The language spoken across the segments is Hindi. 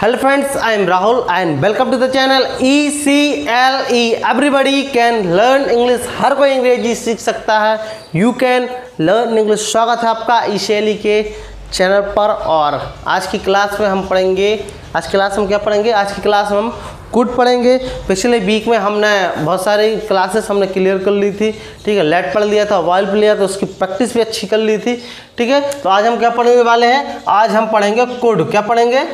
Hello friends, I am Rahul and welcome to the channel ECLE. Everybody can learn English. हर कोई अंग्रेज़ी सीख सकता है। You can learn English. स्वागत है आपका ई ECLE के चैनल पर और आज की क्लास में हम पढ़ेंगे। आज की क्लास में क्या पढ़ेंगे? आज की क्लास में हम कुड पढ़ेंगे। पिछले वीक में हमने बहुत सारी क्लासेस हमने क्लियर कर ली थी। ठीक है लेट पढ़ लिया था वाइल पढ़ लिया था उसकी प्रैक्टिस भी अच्छी कर ली थी। ठीक है तो आज हम क्या पढ़ने वाले हैं? आज हम पढ़ेंगे कुड क्या पढ़ेंगे?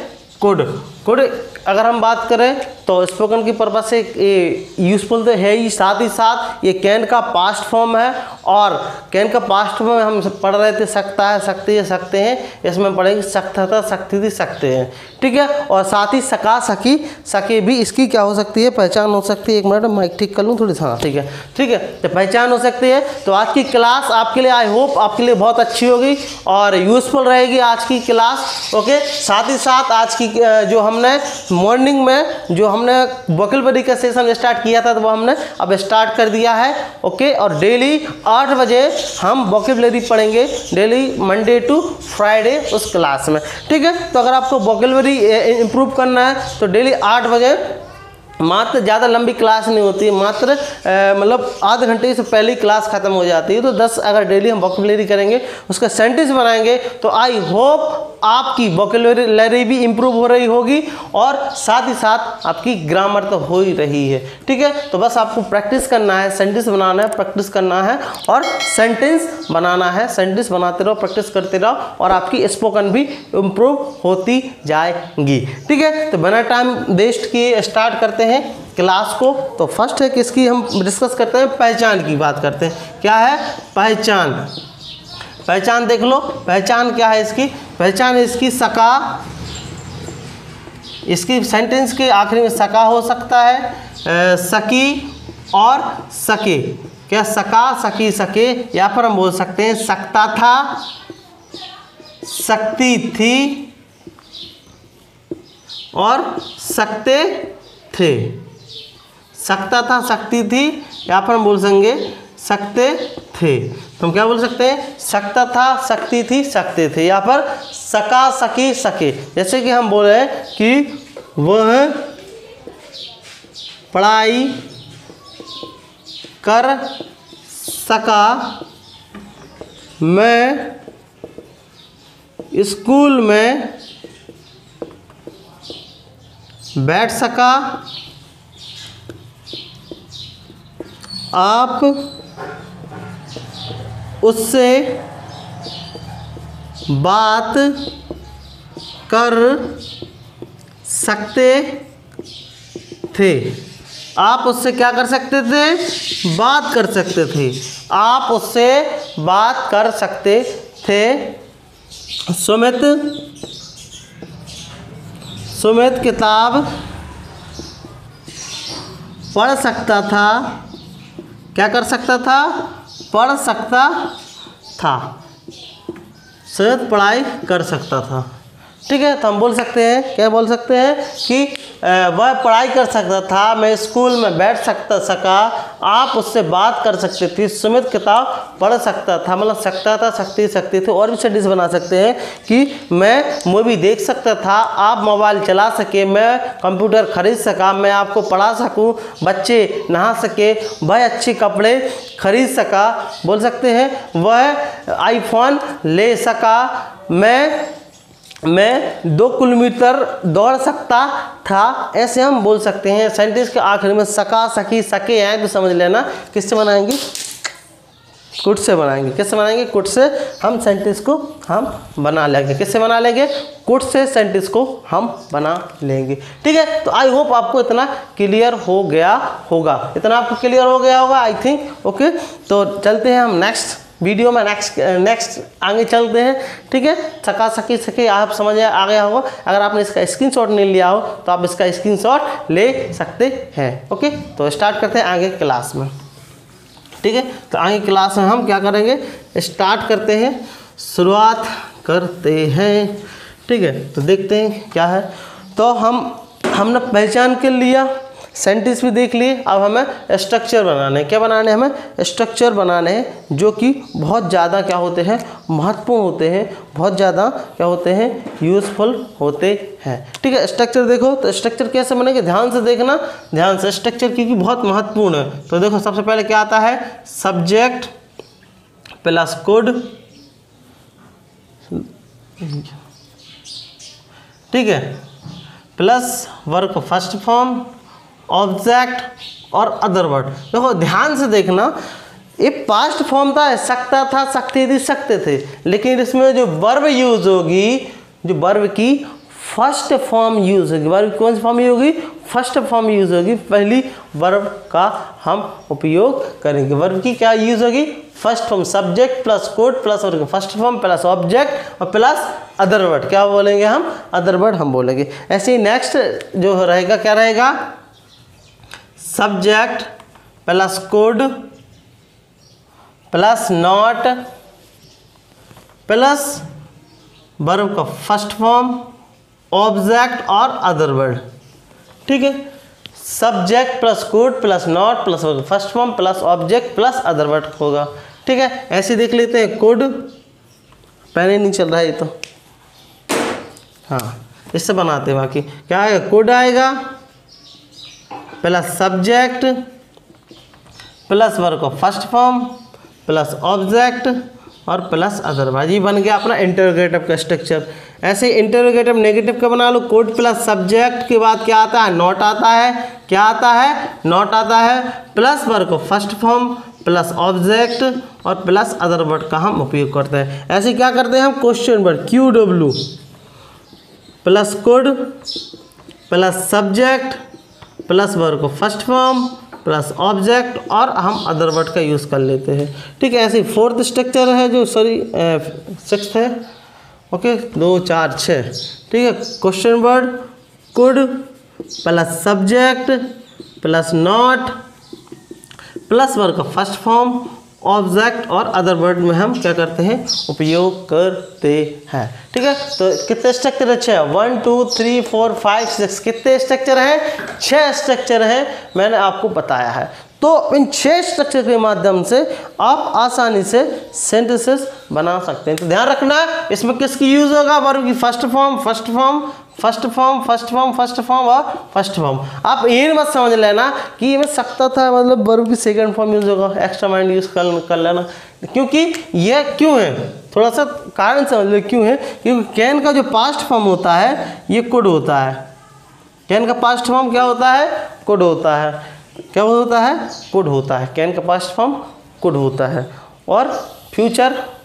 कुड कुड अगर हम बात करें तो स्पोकन की पर्पज से ये यूजफुल तो है ही। साथ ही साथ ये कैन का पास्ट फॉर्म है और कैन का पास्ट फॉर्म हम पढ़ रहे थे, सकता है, सकती है, सकते हैं। इसमें पढ़ेंगे सकता था सकती थी सकते हैं। ठीक है? और साथ ही सका, सकी, सके भी, इसकी क्या हो सकती है? पहचान हो सकती है। एक मिनट माइक ठीक कर लूँ थोड़ी सा? ठीक है? ठीक है? तो पहचान हो सकती है। तो आज की क्लास आपके लिए आई होप आपके लिए बहुत अच्छी होगी और यूजफुल रहेगी आज की क्लास ओके साथ ही साथ आज की जो हमने मॉर्निंग में जो हमने वोकलबरी का सेशन स्टार्ट किया था तो वो हमने अब स्टार्ट कर दिया है ओके और डेली आठ बजे हम वोकेबलरी पढ़ेंगे डेली मंडे टू फ्राइडे उस क्लास में, ठीक है? तो अगर आपको वोकेबलरी इम्प्रूव करना है तो डेली आठ बजे मात्र ज़्यादा लंबी क्लास नहीं होती, मात्र मतलब आधे घंटे से पहले ही क्लास ख़त्म हो जाती है तो दस अगर डेली हम वोकेबलरी करेंगे, उसका सेंटेंस बनाएँगे तो आई होप आपकी वोकेबलरी भी इम्प्रूव हो रही होगी और साथ ही साथ आपकी ग्रामर तो हो ही रही है। ठीक है? तो बस आपको प्रैक्टिस करना है सेंटेंस बनाना है प्रैक्टिस करना है और सेंटेंस बनाना है सेंटेंस बनाते रहो प्रैक्टिस करते रहो और आपकी स्पोकन भी इम्प्रूव होती जाएगी। ठीक है? तो बिना टाइम वेस्ट किए स्टार्ट करते हैं क्लास को। तो फ़र्स्ट है कि इसकी हम डिस्कस करते हैं? पहचान की बात करते हैं। क्या है? पहचान। पहचान देख लो। पहचान क्या है इसकी? पहचान इसकी सका इसकी सेंटेंस के आखिरी में सका हो सकता है आ, सकी और सके। क्या सका सकी सके या फिर हम बोल सकते हैं सकता था सकती थी और सकते थे। सकता था सकती थी या फिर हम बोल सकेंगे सकते थे। तो हम क्या बोल सकते? हैं सकता था सकती थी सकते थे। या पर सका, सकी, सके। जैसे कि हम बोल कि वह पढ़ाई कर सका। मैं स्कूल में बैठ सका। आप उससे बात कर सकते थे। आप उससे क्या कर सकते थे? बात कर सकते थे। आप उससे बात कर सकते थे। सुमित सुमित किताब पढ़ सकता था। क्या कर सकता था? पढ़ सकता था। शायद पढ़ाई कर सकता था। ठीक है तो हम बोल सकते हैं, क्या बोल सकते हैं कि वह पढ़ाई कर सकता था, मैं स्कूल में बैठ सकता सका, आप उससे बात कर सकते थे, सुमित किताब पढ़ सकता था मतलब सकता था, सकती सकती थी, और भी सेंटेंस बना सकते हैं कि मैं मूवी देख सकता था, आप मोबाइल चला सके, मैं कंप्यूटर खरीद सका, मैं आपको पढ़ा सकूँ, बच्चे नहा सके, वह अच्छे कपड़े खरीद सका, बोल सकते हैं, वह आईफोन ले सका, मैं मैं दो किलोमीटर दौड़ सकता था, ऐसे हम बोल सकते हैं। सेंटेंस के आखिर में सका, सकी, सके आए तो समझ लेना। किससे बनाएँगे? कुट से बनाएँगे। किससे बनाएँगे? कुट से हम सेंटेंस को हम बना लेंगे। किससे बना लेंगे? कुट से सेंटेंस को हम बना लेंगे। ठीक है तो आई होप आपको इतना क्लियर हो गया होगा। इतना आपको क्लियर हो गया होगा आई थिंक ओके तो चलते हैं हम नेक्स्ट वीडियो में नेक्स्ट नेक्स्ट आगे चलते हैं, ठीक है? सका सकी सके आप समझ आ गया होगा। अगर आपने इसका स्क्रीनशॉट नहीं लिया हो तो आप इसका स्क्रीनशॉट ले सकते हैं ओके तो स्टार्ट करते हैं आगे क्लास में, ठीक है? तो आगे क्लास में हम क्या करेंगे? स्टार्ट करते हैं, शुरुआत करते हैं, ठीक है? तो देखते हैं क्या है। तो हम, हमने पहचान के लिया सेंटेंस भी देख लिए, अब हमें स्ट्रक्चर बनाने हैं। क्या बनाने हैं हमें? स्ट्रक्चर बनाने हैं, जो कि बहुत ज़्यादा क्या होते हैं? महत्वपूर्ण होते हैं। बहुत ज़्यादा क्या होते हैं? यूज़फुल होते हैं। ठीक है स्ट्रक्चर देखो तो स्ट्रक्चर कैसे बनेंगे? ध्यान से देखना, ध्यान से। स्ट्रक्चर क्योंकि बहुत महत्वपूर्ण है। तो देखो, सबसे पहले क्या आता है? सब्जेक्ट प्लस कोड ठीक है plus verb first form object और अदर वर्ड देखो, ध्यान से देखना, ये पास्ट फॉर्म था सकता था सकते थे सकते थे. लेकिन इसमें जो वर्ब यूज़ होगी, जो वर्ब की फ़र्स्ट फॉर्म यूज़ होगी वर्ब कौन सी फॉर्म होगी? फ़र्स्ट फॉर्म यूज़ होगी. पहली वर्ब का हम उपयोग करेंगे. वर्ब की क्या यूज़ होगी? First form subject plus could plus verb first form plus object और प्लस अदर वर्ड क्या बोलेंगे हम? अदर वर्ड हम बोलेंगे. ऐसे ही नेक्स्ट जो रहेगा, क्या रहेगा? Subject plus could plus not plus verb का फ़र्स्ट फॉर्म ऑब्जेक्ट और अदर वर्ड ठीक है? Subject plus could plus not plus verb first form plus object plus other word होगा। ठीक है? ऐसे देख लेते हैं कोड पहले नहीं चल रहा है ये तो। हाँ इससे बनाते हैं बाकी। क्या आएगा कोड आएगा। Plus subject, plus verb of first form plus object और प्लस अदरवाइज़ ये बन गया अपना इंटरोगेटिव का स्ट्रक्चर ऐसे इंटरोगेटिव नेगेटिव का बना लो कोड प्लस सब्जेक्ट के बाद क्या आता है? नॉट आता है। क्या आता है? नॉट आता है। Plus verb of first form plus object और प्लस अदर वर्ड का हम उपयोग करते हैं। ऐसे क्या करते हैं हम? Question word Q W plus could plus subject plus verb को फ़र्स्ट फॉर्म, प्लस ऑब्जेक्ट, और हम अदर वर्ड का यूज़ कर लेते हैं। ठीक है, ऐसे फोर्थ स्ट्रक्चर है जो, सॉरी सिक्स है। ओके, दो, चार छः ठीक है, question word, could, plus subject, plus not, plus verb का फ़र्स्ट फॉर्म ऑब्जेक्ट और अदर वर्ड में हम क्या करते हैं? उपयोग करते हैं। ठीक है? तो कितने स्ट्रक्चर अच्छे हैं? One two three four five six कितने स्ट्रक्चर हैं? छः स्ट्रक्चर हैं, मैंने आपको बताया है। तो इन छह स्ट्रक्चर के माध्यम से आप आसानी से सेंटेंसेस बना सकते हैं। तो ध्यान रखना, इसमें किसकी यूज़ होगा? वर्ब की। First form first form first form first form first form और फ़र्स्ट फॉर्म आप ये मत समझ लेना कि ये मैं सकता था मतलब वर्ब की सेकंड फॉर्म यूज़ होगा. एक्स्ट्रा माइंड यूज़ कर कर लेना. क्योंकि यह क्यों है? थोड़ा सा कारण समझ लो क्यों है? क्योंकि कैन का जो पास्ट फॉर्म होता है, ये कुड होता है. कैन का पास्ट फॉर्म क्या होता है? कुड होता है. क्या होता है? कुड होता है. कैन का पास्ट फॉर्म कुड होता है. और future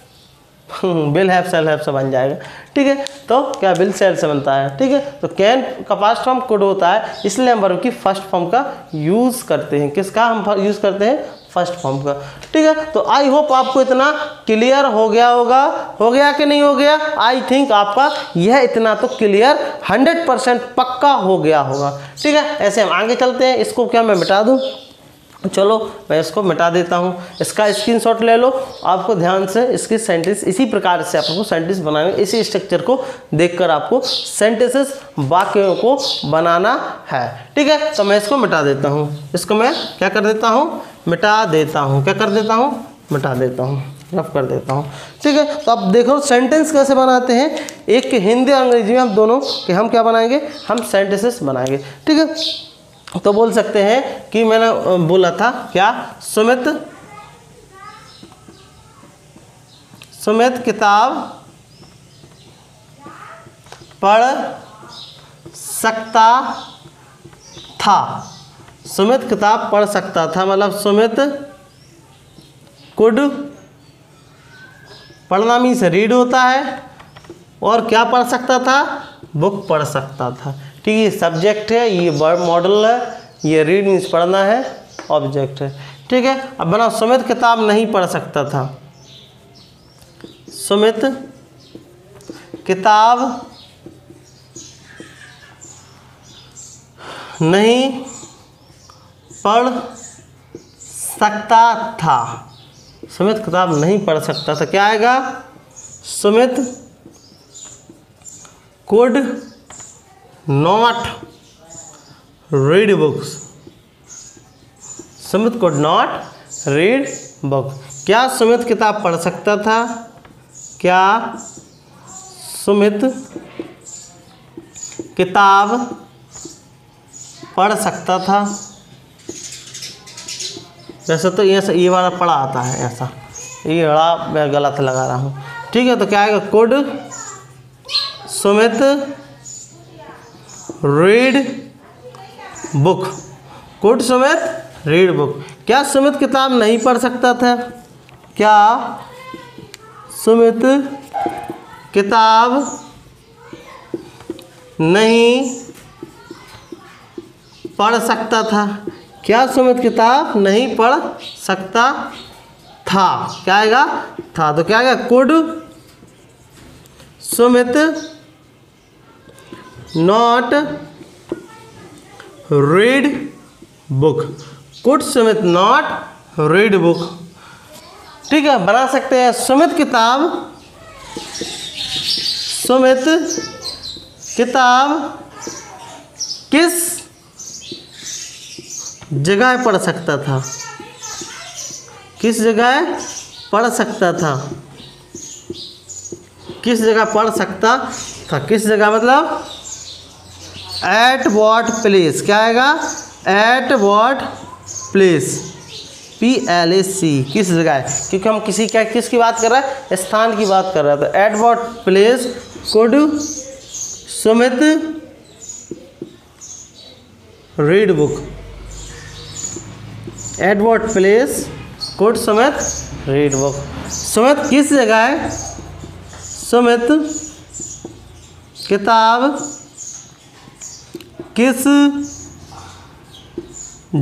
will have shall have से बन जाएगा। ठीक है? तो क्या बिल सेल से बनता है? ठीक है? तो कैन का पास्ट फॉर्म कुड होता है, इसलिए हम वर्ब की फ़र्स्ट फॉर्म का यूज़ करते हैं। किसका हम यूज़ करते हैं? फ़र्स्ट फॉर्म का। ठीक है? तो आई होप आपको इतना क्लियर हो गया होगा। हो गया कि नहीं हो गया? आई थिंक आपका यह इतना तो क्लियर हंड्रेड परसेंट पक्का हो गया होगा। ठीक है? ऐसे हम आगे चलते हैं। इसको क्या मैं मिटा दूँ? चलो, मैं इसको मिटा देता हूँ। इसका स्क्रीनशॉट ले लो। आपको ध्यान से इसकी सेंटेंस इसी प्रकार से आपको सेंटेंस बनाने इसी स्ट्रक्चर को देखकर आपको सेंटेंसेस वाक्यों को बनाना है। ठीक है? तो मैं इसको मिटा देता हूँ। इसको मैं क्या कर देता हूँ? मिटा देता हूँ। क्या कर देता हूँ? मिटा देता हूँ। रफ कर देता हूँ। ठीक है? तो अब देखो सेंटेंस कैसे बनाते हैं? एक हिंदी और अंग्रेज़ी में हम दोनों के हम क्या बनाएँगे? हम सेंटेंसेस बनाएँगे। ठीक है? तो बोल सकते हैं कि मैंने बोला था, क्या? सुमित? सुमित किताब पढ़ सकता था। सुमित किताब पढ़ सकता था मतलब सुमित कुड पढ़ना मीन्स रीड होता है और क्या पढ़ सकता था? बुक पढ़ सकता था। ठीक है सब्जेक्ट है, ये वर्ब मॉडल है, ये रीड मीन्स पढ़ना है ऑब्जेक्ट है। ठीक है, अब बना, सुमित किताब नहीं पढ़ सकता था। सुमित किताब नहीं पढ़ सकता था। सुमित किताब नहीं पढ़ सकता था। क्या आएगा? Sumit could not read books Sumit could not read book क्या सुमित किताब पढ़ सकता था? क्या सुमित किताब पढ़ सकता था? वैसे तो ये ये वाला पढ़ा आता है, ऐसा। ये बड़ा मैं गलत लगा रहा हूँ। ठीक है तो क्या आएगा? Could Sumit read book could Sumit read book क्या सुमित किताब नहीं पढ़ सकता था? क्या सुमित किताब नहीं पढ़ सकता था? क्या सुमित किताब नहीं पढ़ सकता था? क्या आएगा? था। तो क्या आएगा? Could Sumit not read book could Sumit not read book ठीक है, बना सकते हैं। सुमित किताब। सुमित किताब किस जगह पढ़ सकता था? किस जगह पढ़ सकता था? किस जगह पढ़ सकता था? किस जगह मतलब एट वॉट प्लेस क्या आएगा? At what place P L A C किस जगह है? क्योंकि हम किसी क्या, किसकी बात कर रहे हैं? स्थान की बात कर रहे हैं। तो at what place could Sumit read book at what place could Sumit read book Sumit किस जगह है? सुमित किताब किस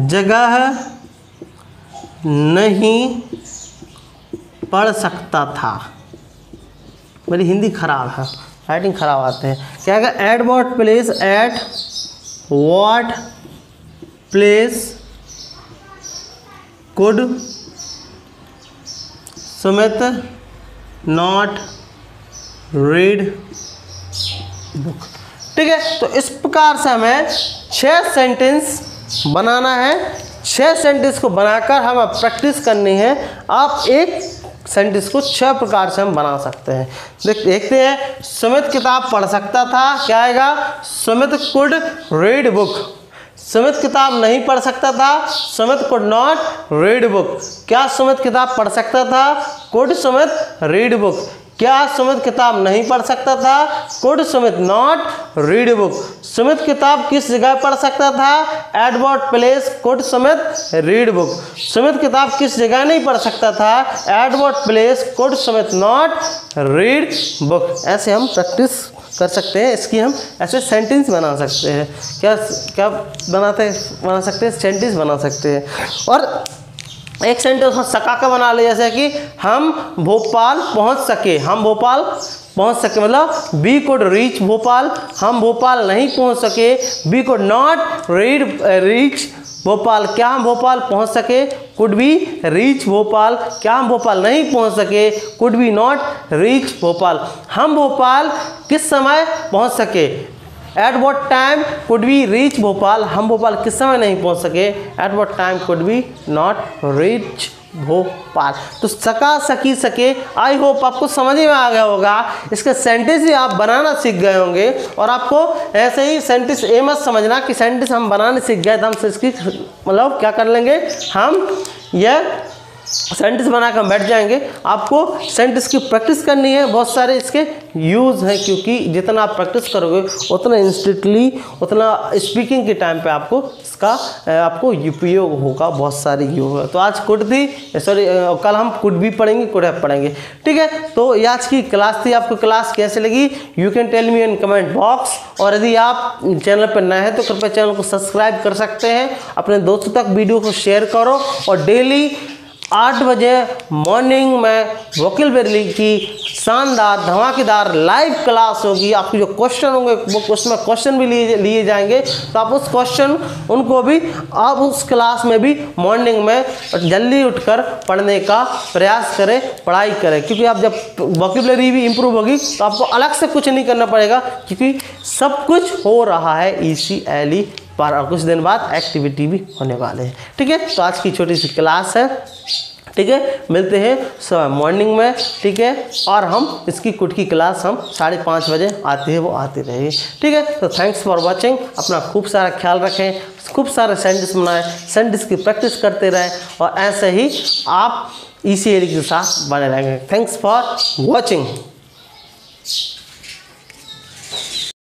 जगह नहीं पढ़ सकता था? मेरी हिंदी खराब है राइटिंग खराब आते हैं। क्या है at what place at what place could Sumit not read book ठीक है? तो इस प्रकार से हमें छः सेंटेंस बनाना है। छः सेंटेंस को बनाकर हमें प्रैक्टिस करनी है। आप एक सेंटेंस को छह प्रकार से हम बना सकते हैं। देख, देखते हैं। सुमित किताब पढ़ सकता था। क्या आएगा? Sumit could read book Sumit किताब नहीं पढ़ सकता था। Sumit could not read book क्या सुमित किताब पढ़ सकता था? कुड सुमित रीड बुक क्या सुमित किताब नहीं पढ़ सकता था? Could Sumit not read book Sumit किताब किस जगह पढ़ सकता था? At what place could Sumit read book Sumit किताब किस जगह नहीं पढ़ सकता था? At what place could Sumit not read book ऐसे हम प्रैक्टिस कर सकते हैं। इसकी हम ऐसे सेंटेंस बना सकते हैं। क्या क्या बनाते, बना सकते हैं? सेंटेंस बना सकते हैं। और एक सेंटेंस सका का बना ले, जैसे कि हम भोपाल पहुँच सके। हम भोपाल पहुँच सके मतलब बी कोड रीच भोपाल। हम भोपाल नहीं पहुँच सके। We could not read reach Bhopal. क्या हम भोपाल पहुँच सके? Could we reach Bhopal. क्या हम भोपाल नहीं पहुँच सके? Could we not reach Bhopal. हम भोपाल किस समय पहुँच सके? At what time could we reach Bhopal हम भोपाल किस समय नहीं पहुँच सके? At what time could we not reach Bhopal तो सका सकी सके। आई होप आपको समझ में आ गया होगा। इसके सेंटेंस भी आप बनाना सीख गए होंगे। और आपको ऐसे ही सेंटेंस ये मत समझना कि सेंटेंस हम बनाने सीख गए तो हम इसकी मतलब क्या कर लेंगे? हम यह सेंटेंस बनाकर बैठ जाएँगे। आपको सेंटेंस की प्रैक्टिस करनी है। बहुत सारे इसके यूज़ हैं, क्योंकि जितना आप प्रैक्टिस करोगे, उतना इंस्टेंटली उतना स्पीकिंग के टाइम पे आपको इसका आपको उपयोग होगा। बहुत सारे यूज़ है तो आज कुड थी सॉरी कल हम कुड भी पढ़ेंगे कुड पढ़ेंगे। ठीक है? तो ये आज की क्लास थी। आपको क्लास कैसे लगी? You can tell me in comment box और यदि आप चैनल पर नए हैं तो कृपया चैनल को सब्सक्राइब कर सकते हैं। अपने दोस्तों तक वीडियो को शेयर करो। और डेली आठ बजे मॉर्निंग में वकील बेरली की शानदार, धमाकेदार लाइव क्लास होगी। आपके जो क्वेश्चन होंगे, वो उसमें क्वेश्चन भी लिए लिए जाएँगे। तो आप उस क्वेश्चन उनको भी, आप उस क्लास में भी मॉर्निंग में जल्दी उठकर पढ़ने का प्रयास करें, पढ़ाई करें। क्योंकि आप जब वकीलरी भी इम्प्रूव होगी तो आपको अलग से कुछ नहीं करना पड़ेगा, क्योंकि सब कुछ हो रहा है। ई सी एल ई पर कुछ दिन बाद एक्टिविटी भी होने वाले हैं। ठीक है? तो आज की छोटी सी क्लास है। ठीक है? मिलते हैं सुबह मॉर्निंग में। ठीक है? और हम इसकी कुट की क्लास हम साढ़े पाँच बजे आती है, वो आती रहेगी। ठीक है? तो थैंक्स फॉर वॉचिंग अपना खूब सारा ख्याल रखें, खूब सारे सेंडिस बनाएँ सेंडिस की प्रैक्टिस करते रहें और ऐसे ही आप ई के साथ बने रहेंगे। Thanks for watching